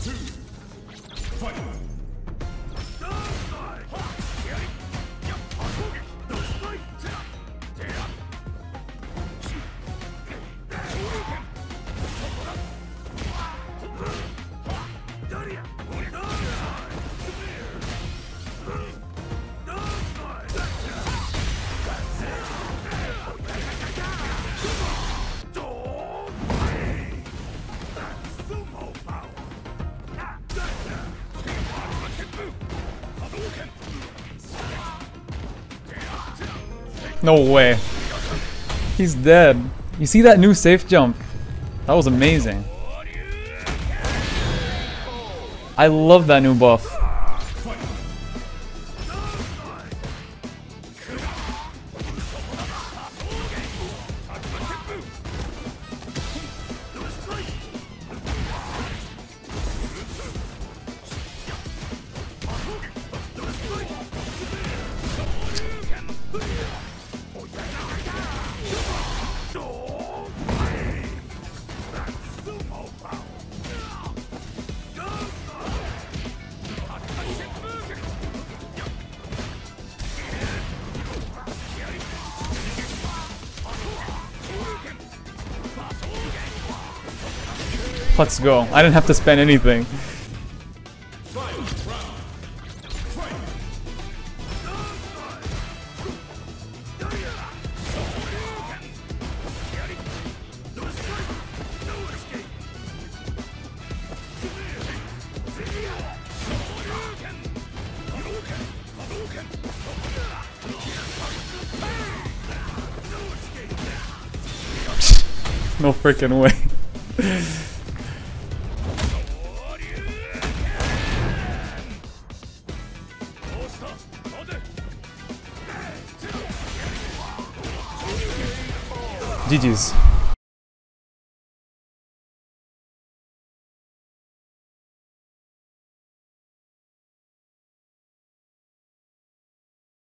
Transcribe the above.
Two. Fight. No way. He's dead. You see that new safe jump? That was amazing. I love that new buff. Let's go. I didn't have to spend anything. no freaking way. GG's.